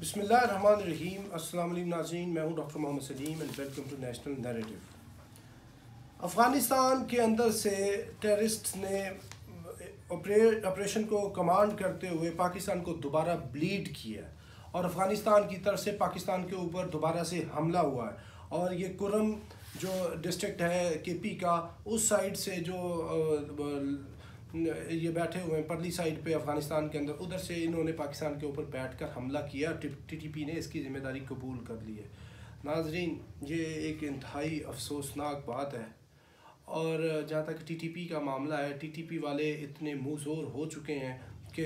अस्सलाम वालेकुम नाज़रीन, मैं हूँ doctor Mohammad Saleem and welcome to national narrative Afghanistan के अंदर से टेररिस्ट ने ऑपरेशन को कमांड करते हुए पाकिस्तान को दोबारा ब्लीड किया और अफ़गानिस्तान की तरफ़ से पाकिस्तान के ऊपर दोबारा से हमला हुआ है और ये कुरम जो डिस्ट्रिक्ट है के पी का, उस साइड से जो ये बैठे हुए हैं परली साइड पे अफ़गानिस्तान के अंदर। उधर से इन्होंने पाकिस्तान के ऊपर बैठकर हमला किया। टी टी पी ने इसकी ज़िम्मेदारी कबूल कर ली है। नाजरीन, ये एक इंतहाई अफसोसनाक बात है। और जहाँ तक टी टी पी का मामला है टी टी पी वाले इतने मुँहजोर हो चुके हैं कि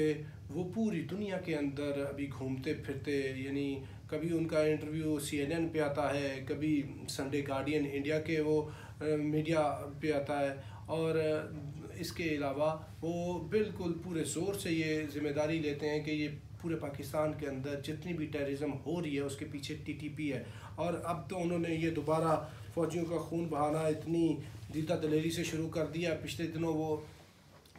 वो पूरी दुनिया के अंदर अभी घूमते फिरते, यानी कभी उनका इंटरव्यू सी एन एन पे आता है, कभी संडे गार्डियन इंडिया के वो मीडिया पे आता है। और इसके अलावा वो बिल्कुल पूरे ज़ोर से ये ज़िम्मेदारी लेते हैं कि ये पूरे पाकिस्तान के अंदर जितनी भी टेररिज्म हो रही है, उसके पीछे टीटीपी है। और अब तो उन्होंने ये दोबारा फ़ौजियों का खून बहाना इतनी दीदा दलेरी से शुरू कर दिया। पिछले दिनों वो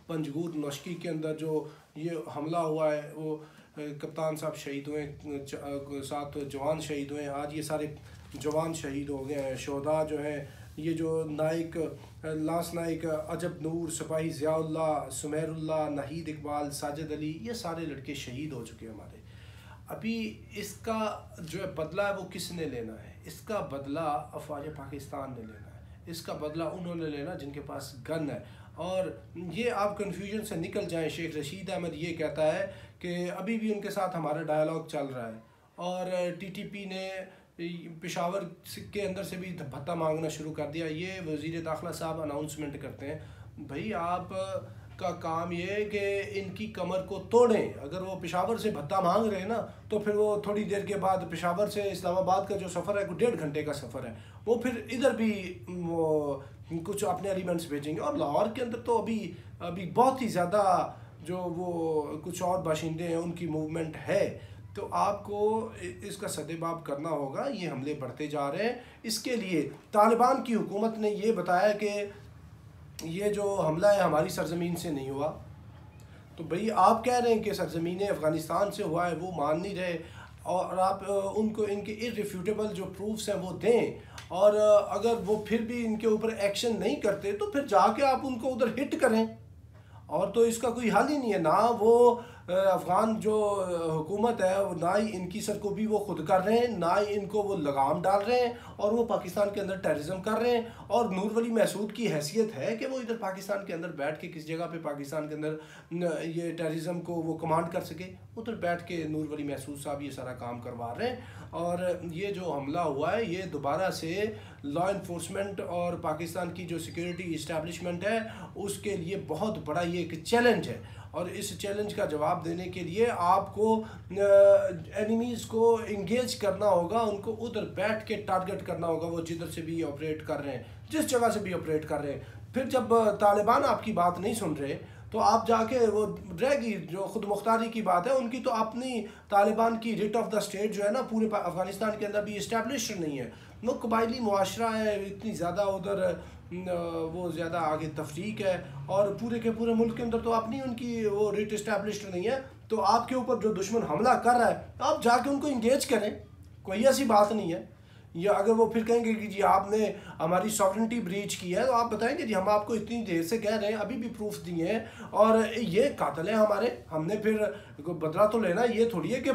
पंजगूर नशकी के अंदर जो ये हमला हुआ है, वो कप्तान साहब शहीद हुए सात जवान शहीद हुए। आज ये सारे जवान शहीद हो गए हैं। शोदा जो हैं, ये जो नाइक लास नाइक अजब नूर सिपाही ज़ियाउल्ला सुमेरुल्ला नहीद इकबाल साजिद अली ये सारे लड़के शहीद हो चुके हैं हमारे। अभी इसका जो है बदला है वो किसने लेना है? इसका बदला अफवाज पाकिस्तान ने लेना है। इसका बदला उन्होंने लेना जिनके पास गन है। और ये आप कन्फ्यूज़न से निकल जाएँ शेख रशीद अहमद ये कहता है कि अभी भी उनके साथ हमारा डायलॉग चल रहा है। और टीटीपी ने पेशावर के अंदर से भी भत्ता मांगना शुरू कर दिया। ये वज़ी दाखिला साहब अनाउंसमेंट करते हैं। भाई, आप का काम ये है कि इनकी कमर को तोड़ें। अगर वो पेशावर से भत्ता मांग रहे हैं ना तो फिर वो थोड़ी देर के बाद पेशावर से इस्लामाबाद का जो सफ़र है, वो डेढ़ घंटे का सफ़र है। वो फिर इधर भी वो, कुछ अपने एलिमेंट्स भेजेंगे। और लाहौर के अंदर तो अभी अभी बहुत ही ज़्यादा जो वो कुछ और बाशिंदे हैं, उनकी मूवमेंट है। तो आपको इसका सदेबाब करना होगा, ये हमले बढ़ते जा रहे हैं। इसके लिए तालिबान की हुकूमत ने ये बताया कि ये जो हमला है हमारी सरजमीन से नहीं हुआ। तो भाई, आप कह रहे हैं कि सरजमीन अफ़गानिस्तान से हुआ है, वो मान नहीं रहे। और आप उनको, इनके इरिफ्यूटेबल जो प्रूफ्स हैं वो दें। और अगर वो फिर भी इनके ऊपर एक्शन नहीं करते तो फिर जाके आप उनको उधर हिट करें। और तो इसका कोई हल ही नहीं है। ना वो अफ़गान जो हुकूमत है ना ही इनकी सर को भी वो खुद कर रहे हैं, ना ही इनको वो लगाम डाल रहे हैं और वो पाकिस्तान के अंदर टेररिज्म कर रहे हैं। और नूर वली महसूद की हैसियत है कि वो इधर पाकिस्तान के अंदर बैठ के किस जगह पे पाकिस्तान के अंदर ये टेररिज्म को वो कमांड कर सके, उधर बैठ के नूर वली महसूद साहब ये सारा काम करवा रहे हैं। और ये जो हमला हुआ है, ये दोबारा से लॉ इन्फोर्समेंट और पाकिस्तान की जो सिक्योरिटी इस्टेब्लिशमेंट है, उसके लिए बहुत बड़ा ये एक चैलेंज है। और इस चैलेंज का जवाब देने के लिए आपको एनिमीज़ को इंगेज करना होगा, उनको उधर बैठ के टारगेट करना होगा, वो जिधर से भी ऑपरेट कर रहे हैं, जिस जगह से भी ऑपरेट कर रहे हैं। फिर जब तालिबान आपकी बात नहीं सुन रहे तो आप जाके वो रहेगी जो खुद मुख्तारी की बात है, उनकी तो अपनी तालिबान की रिट ऑफ़ द स्टेट जो है ना, पूरे अफ़गानिस्तान के अंदर भी इस्टेब्लिश नहीं है। वो कबायली मुआरा है, इतनी ज़्यादा उधर वो ज़्यादा आगे तफरीक है और पूरे के पूरे मुल्क के अंदर तो अपनी उनकी वो रिट इस्टेब्लिश नहीं है। तो आपके ऊपर जो दुश्मन हमला कर रहा है, आप जाके उनको इंगेज करें, कोई ऐसी बात नहीं है। या अगर वो फिर कहेंगे कि जी आपने हमारी सॉवरेंटी ब्रीच की है तो आप बताएँगे, जी हम आपको इतनी देर से कह रहे हैं, अभी भी प्रूफ दिए हैं। और ये कातल है हमारे। हमने फिर बदला तो लेना ये थोड़ी है कि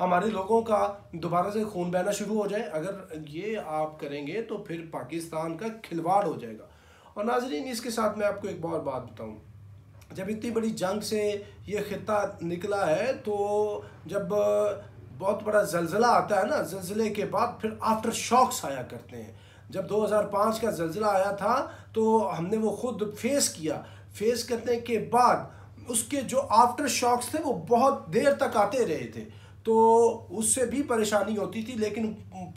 हमारे लोगों का दोबारा से खून बहना शुरू हो जाए। अगर ये आप करेंगे तो फिर पाकिस्तान का खिलवाड़ हो जाएगा। और नाजरीन, इसके साथ मैं आपको एक और बात बताऊँ। जब इतनी बड़ी जंग से ये खत्ता निकला है तो जब बहुत बड़ा जलजिला आता है ना, जलजिले के बाद फिर आफ्टर शॉक्स आया करते हैं। जब 2005 का जलजिला आया था तो हमने वो खुद फेस किया। फेस करने के बाद उसके जो आफ्टर शॉक्स थे, वो बहुत देर तक आते रहे थे। तो उससे भी परेशानी होती थी, लेकिन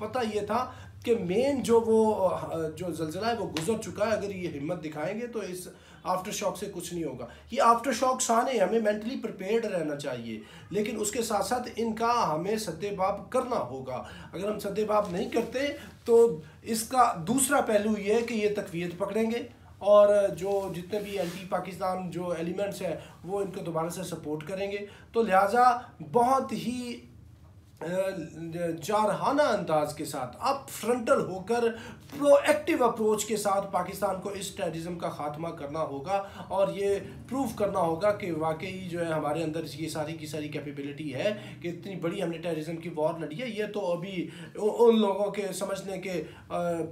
पता ये था कि मेन जो वो जो जलजिला है, वो गुजर चुका है। अगर ये हिम्मत दिखाएँगे तो इस आफ्टर शॉक से कुछ नहीं होगा। ये आफ्टर शॉक्स आने हमें मेंटली प्रिपेयर्ड रहना चाहिए। लेकिन उसके साथ साथ इनका हमें सद्देबाब करना होगा। अगर हम सद्देबाब नहीं करते तो इसका दूसरा पहलू ये है कि ये तकवीत पकड़ेंगे। और जो जितने भी एंटी पाकिस्तान जो एलिमेंट्स हैं, वो इनको दोबारा से सपोर्ट करेंगे। तो लिहाजा बहुत ही जारहाना अंदाज के साथ अब फ्रंटल होकर प्रोएक्टिव अप्रोच के साथ पाकिस्तान को इस टेररिज्म का खात्मा करना होगा और ये प्रूव करना होगा कि वाकई जो है हमारे अंदर ये सारी की सारी कैपेबिलिटी है कि इतनी बड़ी हमने टेररिज्म की वॉर लड़ी है। ये तो अभी उन लोगों के समझने के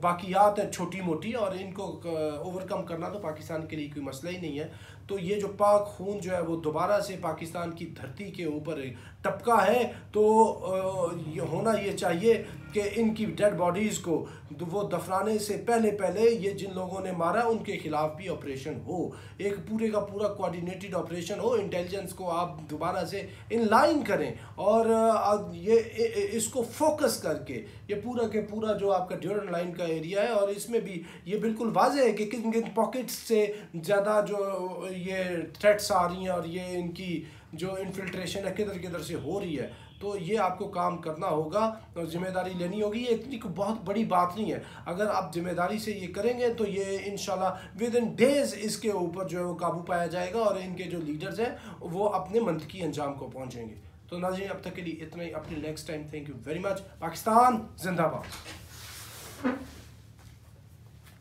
बाकियात है छोटी मोटी और इनको ओवरकम करना तो पाकिस्तान के लिए कोई मसला ही नहीं है। तो ये जो पाक खून जो है वो दोबारा से पाकिस्तान की धरती के ऊपर टपका है तो होना ये चाहिए कि इनकी डेड बॉडीज़ को वो दफनाने से पहले पहले ये जिन लोगों ने मारा, उनके खिलाफ भी ऑपरेशन हो। एक पूरे का पूरा कोऑर्डिनेटेड ऑपरेशन हो। इंटेलिजेंस को आप दोबारा से इन लाइन करें और ये इसको फोकस करके, ये पूरा के पूरा जो आपका ड्यूरन लाइन का एरिया है और इसमें भी ये बिल्कुल वाजह है कि किन किन पॉकेट्स से ज़्यादा जो, ये थ्रेट्स आ रही हैं और ये इनकी जो इन्फिल्ट्रेशन है किधर किधर से हो रही है तो ये आपको काम करना होगा और ज़िम्मेदारी लेनी होगी। ये इतनी बहुत बड़ी बात नहीं है। अगर आप ज़िम्मेदारी से ये करेंगे तो ये इन विद इन डेज़ इसके ऊपर जो है वो काबू पाया जाएगा और इनके जो लीडर्स हैं, वो अपने मंतकी अंजाम को पहुँचेंगे। तो नाजी अब तक के लिए इतना ही। अपने next time thank you very much Pakistan, जिंदाबाद।